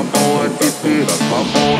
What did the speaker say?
I'm on it, I'm on it.